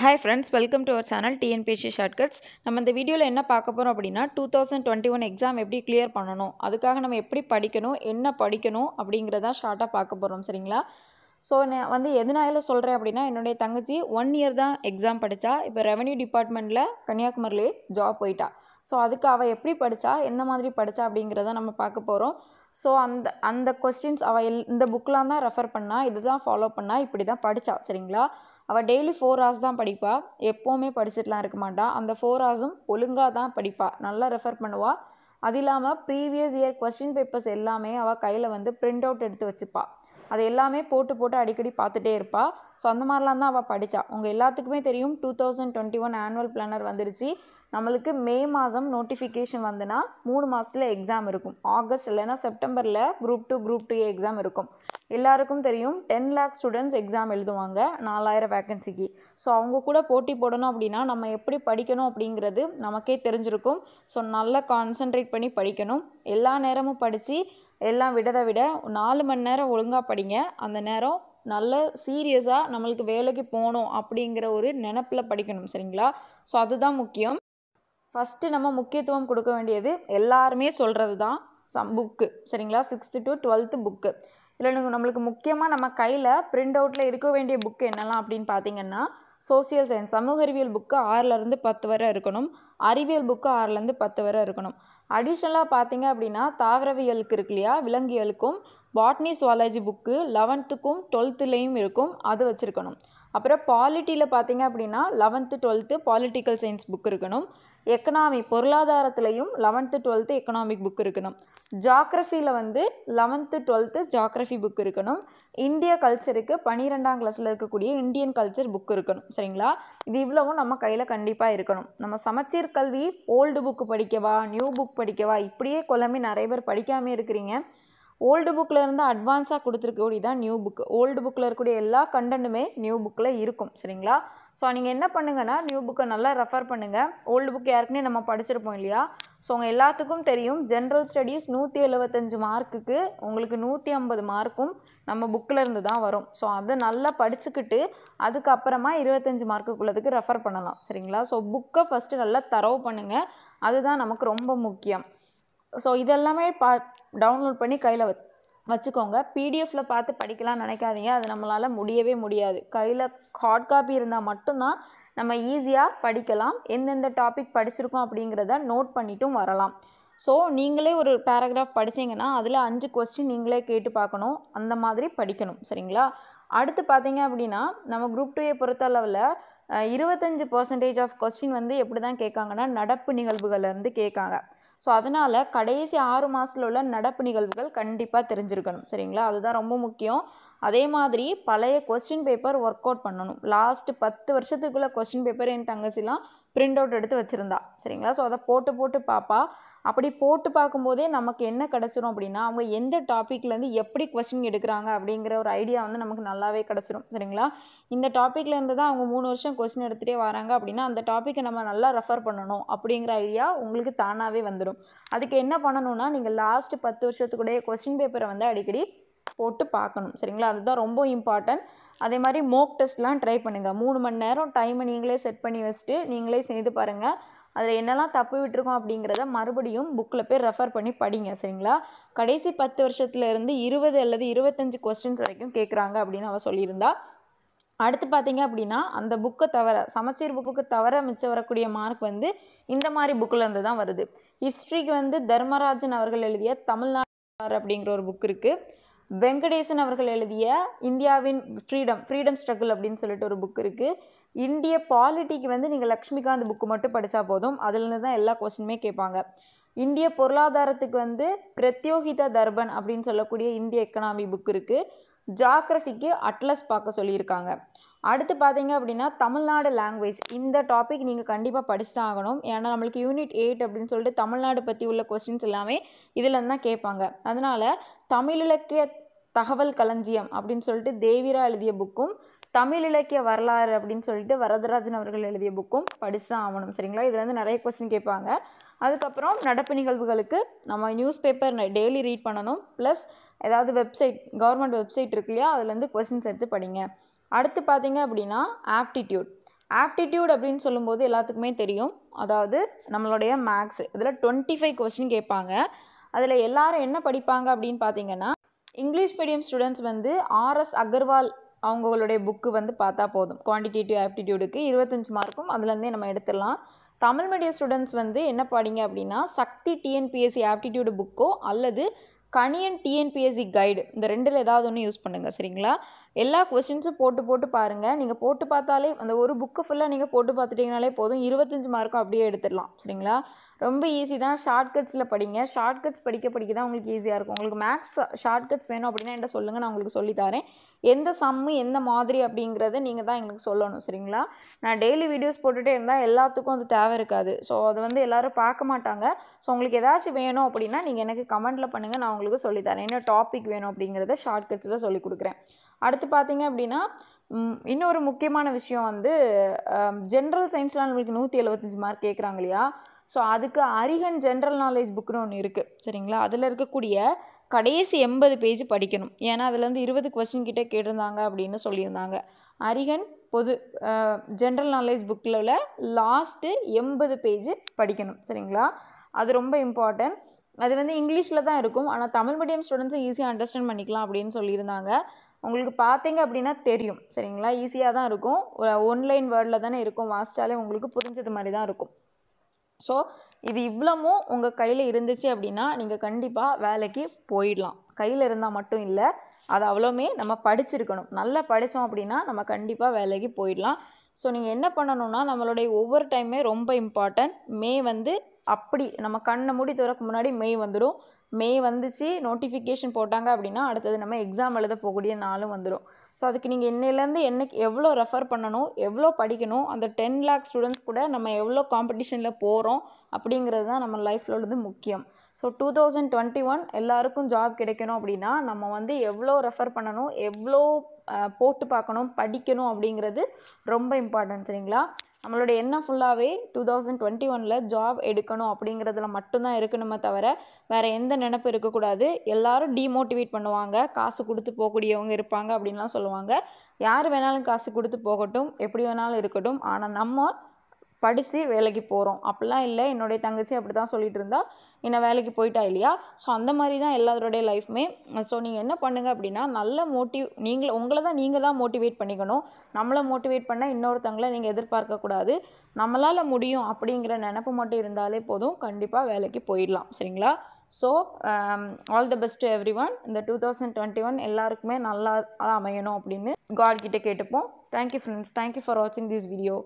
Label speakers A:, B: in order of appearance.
A: Hi friends welcome to our channel TNPSC shortcuts நம்ம இந்த வீடியோவில் என்ன பார்க்க போகிறோம் அப்படின்னா two thousand twenty one exam எப்படி கிளியர் பண்ணணும் அதுக்காக நம்ம எப்படி படிக்கணும் என்ன படிக்கணும் அப்படிங்கிறத ஷார்ட்டாக பார்க்க போகிறோம் சரிங்களா? ஸோ நான் வந்து எதனால சொல்கிறேன் அப்படின்னா என்னுடைய தங்கச்சி ஒன் இயர் தான் எக்ஸாம் படித்தா இப்போ ரெவன்யூ டிபார்ட்மெண்ட்டில் கன்னியாகுமரியிலே ஜாப் போயிட்டா. ஸோ அதுக்கு அவள் எப்படி படித்தா எந்த மாதிரி படித்தா அப்படிங்கிறத நம்ம பார்க்க போகிறோம் ஸோ அந்த அந்த கொஸ்டின்ஸ் அவள் எல் இந்த புக்கெலாம் தான் ரெஃபர் பண்ணா இதுதான் ஃபாலோ பண்ணா இப்படி தான் படித்தா சரிங்களா? அவள் டெய்லி ஃபோர் ஹவர்ஸ் தான் படிப்பா. எப்போவுமே படிச்சுட்டுலாம் இருக்க மாட்டாள் அந்த ஃபோர் ஹவர்ஸும் ஒழுங்காக தான் படிப்பாள் நல்லா ரெஃபர் பண்ணுவாள் அது இல்லாமல் ப்ரீவியஸ் இயர் கொஸ்டின் பேப்பர்ஸ் எல்லாமே அவள் கையில் வந்து பிரிண்ட் அவுட் எடுத்து வச்சுப்பாள் அது எல்லாமே போட்டு போட்டு அடிக்கடி பார்த்துட்டே இருப்பா. ஸோ அந்த மாதிரிலாம் தான் அவள் படித்தா உங்கள் எல்லாத்துக்குமே தெரியும் two thousand twenty one annual planner வந்துருச்சு. நம்மளுக்கு மே மாதம் நோட்டிஃபிகேஷன் வந்துன்னா மூணு மாதத்தில் எக்ஸாம் இருக்கும். ஆகஸ்ட் இல்லைன்னா செப்டம்பரில் group two group two exam இருக்கும். எல்லாருக்கும் தெரியும் டென் லேக் ஸ்டூடெண்ட்ஸ் எக்ஸாம் எழுதுவாங்க நாலாயிரம் வேக்கன்சிக்கு ஸோ அவங்க கூட போட்டி போடணும் அப்படின்னா நம்ம எப்படி படிக்கணும் அப்படிங்கிறது நமக்கே தெரிஞ்சிருக்கும். ஸோ நல்லா கான்சென்ட்ரேட் பண்ணி படிக்கணும். எல்லா நேரமும் படித்து எல்லாம் விடதை விட நாலு மணி நேரம் ஒழுங்காக படிங்க. அந்த நேரம் நல்ல சீரியஸாக நம்மளுக்கு வேலைக்கு போகணும் அப்படிங்கிற ஒரு நினப்பில் படிக்கணும் சரிங்களா? ஸோ அதுதான் முக்கியம். ஃபஸ்ட்டு நம்ம முக்கியத்துவம் கொடுக்க வேண்டியது எல்லாருமே சொல்கிறது தான் சம் புக்கு சரிங்களா? சிக்ஸ்த்து டு டுவெல்த்து புக்கு இதில் நம்மளுக்கு முக்கியமாக நம்ம கையில் பிரிண்ட் அவுட்டில் இருக்க வேண்டிய புக்கு என்னெல்லாம் அப்படின்னு பார்த்தீங்கன்னா சோசியல் சயின்ஸ். சமூக அறிவியல் புக்கு ஆறுலேருந்து பத்து வரை இருக்கணும். அறிவியல் புக்கு ஆறுலேருந்து பத்து வரை இருக்கணும். அடிஷ்னலாக பார்த்தீங்க அப்படின்னா தாவரவியலுக்கு இருக்கு இல்லையா? விலங்கியலுக்கும் பாட்னி சுவாலஜி புக்கு லெவன்த்துக்கும் டுவெல்த்துலேயும் இருக்கும். அது வச்சுருக்கணும். அப்புறம் பாலிட்டியில் பார்த்தீங்க அப்படின்னா eleventh twelfth political science book இருக்கணும். எக்கனாமி பொருளாதாரத்துலேயும் லெவன்த்து டுவெல்த்து எக்கனாமிக் புக் இருக்கணும். ஜாக்ரஃபியில் வந்து லெவன்த்து டுவெல்த்து ஜாக்ரஃபி புக் இருக்கணும். இந்திய கல்ச்சருக்கு பன்னிரெண்டாம் கிளாஸில் இருக்கக்கூடிய இந்தியன் கல்ச்சர் புக் இருக்கணும். சரிங்களா? இது இவ்வளவும் நம்ம கையில் கண்டிப்பாக இருக்கணும். நம்ம சமச்சீர் கல்வி ஓல்டு புக்கு படிக்கவா நியூ புக் படிக்கவா இப்படியே குழம்பி நிறைய பேர் படிக்காமே இருக்கிறீங்க. ஓல்டு புக்கில் இருந்து அட்வான்ஸாக கொடுத்துருக்கக்கூடிய தான் நியூ புக் ஓல்டு புக்கில் இருக்கக்கூடிய எல்லா கண்டென்ட்டுமே நியூ புக்கில் இருக்கும். சரிங்களா? ஸோ நீங்கள் என்ன பண்ணுங்கன்னா நியூ புக்கை நல்லா ரெஃபர் பண்ணுங்கள் ஓல்டு புக் யாருக்குமே நம்ம படிச்சிருப்போம் இல்லையா? ஸோ உங்கள் எல்லாத்துக்கும் தெரியும் ஜென்ரல் ஸ்டடீஸ் நூற்றி எழுபத்தஞ்சு மார்க்குக்கு உங்களுக்கு நூற்றி ஐம்பது மார்க்கும் நம்ம புக்கில் இருந்து தான் வரும். ஸோ அதை நல்லா படிச்சுக்கிட்டு அதுக்கப்புறமா இருபத்தஞ்சி மார்க்குக்குள்ளதுக்கு ரெஃபர் பண்ணலாம். சரிங்களா? ஸோ புக்கை ஃபஸ்ட்டு நல்லா தரவு பண்ணுங்கள் அதுதான் நமக்கு ரொம்ப முக்கியம். ஸோ இதெல்லாமே பா டவுன்லோட் பண்ணி கையில் வ வச்சுக்கோங்க. பிடிஎஃப்பில் பார்த்து படிக்கலாம்னு நினைக்காதீங்க. அது நம்மளால் முடியவே முடியாது. கையில் ஹார்ட் காப்பி இருந்தால் மட்டும்தான் நம்ம ஈஸியாக படிக்கலாம். எந்தெந்த டாபிக் படிச்சிருக்கோம் அப்படிங்கிறத நோட் பண்ணிட்டும் வரலாம். ஸோ நீங்களே ஒரு பேராகிராஃப் படித்தீங்கன்னா அதில் அஞ்சு கொஸ்டின் நீங்களே கேட்டு பார்க்கணும். அந்த மாதிரி படிக்கணும். சரிங்களா? அடுத்து பார்த்தீங்க அப்படின்னா நம்ம குரூப் டூயை பொறுத்த அளவில் இருபத்தஞ்சி பர்சன்டேஜ் ஆஃப் கொஸ்டின் வந்து எப்படி தான் கேட்காங்கன்னா நடப்பு நிகழ்வுகள்லேருந்து கேட்காங்க. ஸோ அதனால் கடைசி ஆறு மாதத்தில் உள்ள நடப்பு நிகழ்வுகள் கண்டிப்பாக தெரிஞ்சிருக்கணும். சரிங்களா? அதுதான் ரொம்ப முக்கியம். அதே மாதிரி பழைய கொஸ்டின் பேப்பர் ஒர்க் அவுட் பண்ணணும். லாஸ்ட்டு பத்து வருஷத்துக்குள்ளே கொஸ்டின் பேப்பர் என் தங்கச்சிலாம் பிரிண்ட் அவுட் எடுத்து வச்சுருந்தா. சரிங்களா? ஸோ அதை போட்டு போட்டு பார்ப்பா அப்படி போட்டு பார்க்கும்போதே நமக்கு என்ன கிடச்சிரும் அப்படின்னா அவங்க எந்த டாப்பிக்லேருந்து எப்படி கொஸ்டின் எடுக்கிறாங்க அப்படிங்கிற ஒரு ஐடியா வந்து நமக்கு நல்லாவே கிடச்சிரும். சரிங்களா? இந்த டாப்பிக்லேருந்து தான் அவங்க மூணு வருஷம் கொஸ்டின் எடுத்துகிட்டே வராங்க அப்படின்னா அந்த டாப்பிக்கை நம்ம நல்லா ரெஃபர் பண்ணணும் அப்படிங்கிற ஐடியா உங்களுக்கு தானாகவே வந்துடும் அதுக்கு என்ன பண்ணணும்னா நீங்கள் லாஸ்ட்டு பத்து வருஷத்துக்குடைய கொஸ்டின் பேப்பரை வந்து அடிக்கடி போட்டு பார்க்கணும். சரிங்களா? அதுதான் ரொம்ப இம்பார்ட்டன்ட் அதே மாதிரி மோக் டெஸ்ட்லாம் ட்ரை பண்ணுங்கள் மூணு மணி நேரம் டைமை நீங்களே செட் பண்ணி வச்சுட்டு நீங்களே செய்து பாருங்கள் அதில் என்னெல்லாம் தப்பு விட்டுருக்கோம் அப்படிங்கிறத மறுபடியும் புக்கில் போய் ரெஃபர் பண்ணி படிங்க. சரிங்களா? கடைசி பத்து வருஷத்துலேருந்து இருபது அல்லது இருபத்தஞ்சி கொஸ்டின்ஸ் வரைக்கும் கேட்குறாங்க அப்படின்னு அவள் சொல்லியிருந்தா. அடுத்து பார்த்தீங்க அப்படின்னா அந்த புக்கை தவிர சமச்சீர் புக்குக்கு தவிர மிச்சம் வரக்கூடிய மார்க் வந்து இந்த மாதிரி புக்கில் இருந்து தான் வருது. ஹிஸ்ட்ரிக்கு வந்து தர்மராஜன் அவர்கள் எழுதிய தமிழ்நாடு அப்படிங்கிற ஒரு புக் இருக்குது வெங்கடேசன் அவர்கள் எழுதிய இந்தியாவின் ஃப்ரீடம் ஃப்ரீடம் ஸ்ட்ரகிள் அப்படின்னு சொல்லிட்டு ஒரு புக் இருக்குது இந்திய பாலிட்டிக்கு வந்து நீங்கள் லக்ஷ்மிகாந்த் புக்கு மட்டும் படித்தா போதும். அதுலேருந்து தான் எல்லா கொஸ்டினுமே கேட்பாங்க. இந்திய பொருளாதாரத்துக்கு வந்து பிரத்யோகிதா தர்பன் அப்படின்னு சொல்லக்கூடிய இந்திய எக்கனாமி புக் இருக்குது ஜாக்ரஃபிக்கு அட்லஸ் பார்க்க சொல்லியிருக்காங்க. அடுத்து பார்த்தீங்க அப்படின்னா தமிழ்நாடு லாங்குவேஜ் இந்த டாபிக் நீங்கள் கண்டிப்பாக படிச்சு தான் ஆகணும் ஏன்னா நம்மளுக்கு யூனிட் எயிட் அப்படின்னு சொல்லிட்டு தமிழ்நாடு பற்றி உள்ள கொஸ்டின்ஸ் எல்லாமே இதில் தான் கேட்பாங்க. அதனால் தமிழ் இலக்கிய தகவல் களஞ்சியம் அப்படின்னு சொல்லிட்டு தேவிரா எழுதிய புக்கும் தமிழ் இலக்கிய வரலாறு அப்படின்னு சொல்லிட்டு வரதராஜன் அவர்கள் எழுதிய புக்கும் படிச்சு தான் ஆகணும். சரிங்களா? இதில் வந்து நிறைய கொஸ்டின் கேட்பாங்க. அதுக்கப்புறம் நடப்பு நிகழ்வுகளுக்கு நம்ம நியூஸ் பேப்பர் டெய்லி ரீட் பண்ணணும். ப்ளஸ் ஏதாவது வெப்சைட் கவர்மெண்ட் வெப்சைட் இருக்கு இல்லையா? அதுலேருந்து கொஸ்டின்ஸ் எடுத்து படிங்க. அடுத்து பார்த்தீங்க அப்படின்னா ஆப்டிடியூட் ஆப்டிடியூட் அப்படின்னு சொல்லும்போது எல்லாத்துக்குமே தெரியும். அதாவது நம்மளுடைய மேக்ஸ் இதில் டுவெண்ட்டி ஃபைவ் கொஸ்டின் கேட்பாங்க. அதில் எல்லாரும் என்ன படிப்பாங்க அப்படின்னு பார்த்தீங்கன்னா இங்கிலீஷ் மீடியம் ஸ்டூடெண்ட்ஸ் வந்து ஆர்எஸ் அகர்வால் அவங்களுடைய புக்கு வந்து பார்த்தா போதும். குவான்டிடேட்டிவ் ஆப்டிடியூடுக்கு இருபத்தஞ்சி மார்க்கும் அதுலேருந்தே நம்ம எடுத்துடலாம். தமிழ் மீடியம் ஸ்டூடெண்ட்ஸ் வந்து என்ன படிங்க அப்படின்னா சக்தி டிஎன்பிஎஸ்சி ஆப்டிடியூடு புக்கோ அல்லது கணியன் டிஎன்பிஎஸ்சி கைடு இந்த ரெண்டில் ஏதாவது ஒன்று யூஸ் பண்ணுங்கள் சரிங்களா? எல்லா கொஸ்டின்ஸும் போட்டு போட்டு பாருங்கள் நீங்கள் போட்டு பார்த்தாலே அந்த ஒரு புக்கு ஃபுல்லாக நீங்கள் போட்டு பார்த்துட்டிங்கனாலே போதும். இருபத்தஞ்சி மார்க்கும் அப்படியே எடுத்துடலாம். சரிங்களா? ரொம்ப ஈஸி தான். ஷார்ட்கட்ஸில் படிங்க. ஷார்ட்கட்ஸ் படிக்க படிக்க தான் உங்களுக்கு ஈஸியாக இருக்கும். உங்களுக்கு மேக்ஸ் ஷார்ட்கட்ஸ் வேணும் அப்படின்னா என்கிட்ட சொல்லுங்கள் நான் உங்களுக்கு சொல்லித்தரேன் எந்த சம்மு எந்த மாதிரி அப்படிங்கிறத நீங்கள் தான் எங்களுக்கு சொல்லணும். சரிங்களா? நான் டெய்லி வீடியோஸ் போட்டுகிட்டே இருந்தால் எல்லாத்துக்கும் அது தேவை இருக்காது. ஸோ அது வந்து எல்லோரும் பார்க்க மாட்டாங்க. ஸோ உங்களுக்கு ஏதாச்சும் வேணும் அப்படின்னா நீங்கள் எனக்கு கமெண்ட்டில் பண்ணுங்கள் நான் உங்களுக்கு சொல்லித்தரேன் என்ன டாபிக் வேணும் அப்படிங்கிறத ஷார்ட்கட்ஸில் சொல்லி கொடுக்குறேன். அடுத்து பார்த்தீங்க அப்படின்னா இன்னொரு முக்கியமான விஷயம் வந்து ஜென்ரல் சயின்ஸ்லாம் நம்மளுக்கு நூற்றி எழுபத்தஞ்சி மார்க் கேட்குறாங்க இல்லையா? ஸோ அதுக்கு அரிகன் ஜென்ரல் நாலேஜ் புக்குன்னு ஒன்று இருக்குது சரிங்களா? அதில் இருக்கக்கூடிய கடைசி எண்பது பேஜ் படிக்கணும். ஏன்னா அதுலேருந்து இருபது கொஸ்டின் கிட்டே கேட்டிருந்தாங்க அப்படின்னு சொல்லியிருந்தாங்க. அரிகன் பொது ஜென்ரல் நாலேஜ் புக்கில் உள்ள லாஸ்ட்டு எண்பது பேஜ் படிக்கணும். சரிங்களா? அது ரொம்ப இம்பார்ட்டன்ட் அது வந்து இங்கிலீஷில் தான் இருக்கும். ஆனால் தமிழ் மீடியம் ஸ்டூடெண்ட்ஸும் ஈஸியாக அண்டர்ஸ்டாண்ட் பண்ணிக்கலாம் அப்படின்னு சொல்லியிருந்தாங்க. உங்களுக்கு பார்த்தீங்க அப்படின்னா தெரியும். சரிங்களா? ஈஸியாக தான் இருக்கும். ஒன்லைன் வேர்டில் தானே இருக்கும். வாசித்தாலே உங்களுக்கு புரிஞ்சது மாதிரி தான் இருக்கும். ஸோ இது இவ்வளமும் உங்கள் கையில் இருந்துச்சு அப்படின்னா நீங்கள் கண்டிப்பாக வேலைக்கு போயிடலாம். கையில் இருந்தால் மட்டும் இல்லை அது அவ்வளோமே நம்ம படிச்சிருக்கணும். நல்லா படித்தோம் அப்படின்னா நம்ம கண்டிப்பாக வேலைக்கு போயிடலாம். ஸோ நீங்கள் என்ன பண்ணணும்னா நம்மளுடைய ஒவ்வொரு டைமே ரொம்ப இம்பார்ட்டன்ட் மே வந்து அப்படி நம்ம கண்ணை மூடி திறக்க முன்னாடி மே வந்துடும். மே வந்துச்சு நோட்டிஃபிகேஷன் போட்டாங்க அப்படின்னா அடுத்தது நம்ம எக்ஸாம் எழுத போகக்கூடிய நாளும் வந்துடும் ஸோ அதுக்கு நீங்கள் என்னையிலேருந்து என்னைக்கு எவ்வளோ ரெஃபர் பண்ணணும் எவ்வளோ படிக்கணும் அந்த டென் லேக் ஸ்டூடெண்ட்ஸ் கூட நம்ம எவ்வளோ காம்படிஷனில் போகிறோம் அப்படிங்கிறது தான் நம்ம லைஃப்பில் உள்ளது முக்கியம். So two thousand twenty one எல்லாருக்கும் ஜாப் கிடைக்கணும் அப்படின்னா நம்ம வந்து எவ்வளோ ரெஃபர் பண்ணணும் எவ்வளோ போட்டு பார்க்கணும் படிக்கணும் அப்படிங்கிறது ரொம்ப இம்பார்ட்டன்ட் சரிங்களா? நம்மளோட எண்ணம் ஃபுல்லாகவே டூ தௌசண்ட் டுவெண்ட்டி ஒனில் ஜாப் எடுக்கணும் அப்படிங்கிறதுல மட்டும்தான் இருக்கணுமே தவிர வேறு எந்த நினப்பு இருக்கக்கூடாது. எல்லோரும் டிமோட்டிவேட் பண்ணுவாங்க. காசு கொடுத்து போகக்கூடியவங்க இருப்பாங்க அப்படின்லாம் சொல்லுவாங்க. யார் வேணாலும் காசு கொடுத்து போகட்டும் எப்படி வேணாலும் இருக்கட்டும். ஆனால் நம்ம படித்து வேலைக்கு போகிறோம் அப்படிலாம் இல்லை. என்னுடைய தங்கச்சி அப்படி தான் சொல்லிட்டு இருந்தா. என்ன வேலைக்கு போயிட்டா இல்லையா? ஸோ அந்த மாதிரி தான் எல்லாருடைய லைஃப்மே ஸோ நீங்கள் என்ன பண்ணுங்கள் அப்படின்னா நல்ல மோட்டிவ் நீங்கள் உங்களை தான் நீங்கள் தான் மோட்டிவேட் பண்ணிக்கணும். நம்மளை மோட்டிவேட் பண்ணால் இன்னொருத்தங்களை நீங்கள் எதிர்பார்க்கக்கூடாது நம்மளால் முடியும் அப்படிங்கிற நினப்பு மட்டும் இருந்தாலே போதும். கண்டிப்பாக வேலைக்கு போயிடலாம். சரிங்களா? So all the best every one இந்த டூ தௌசண்ட் டுவெண்ட்டி ஒன் எல்லாருக்குமே நல்லா அமையணும் அப்படின்னு காட் கிட்டே கேட்டுப்போம். Thank you friends thank you for வாட்சிங் திஸ் வீடியோ